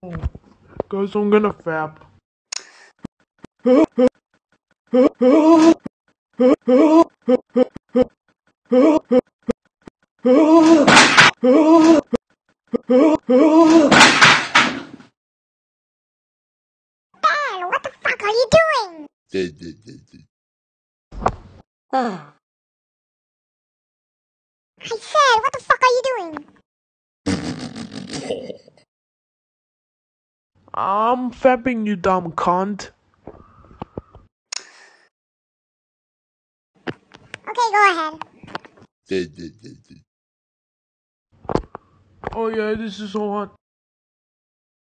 Guys, I'm gonna fap. Ben, what the fuck are you doing? I said, what the fuck are you doing? I'm fapping, you dumb cunt. Okay, go ahead. Oh yeah, this is so hot.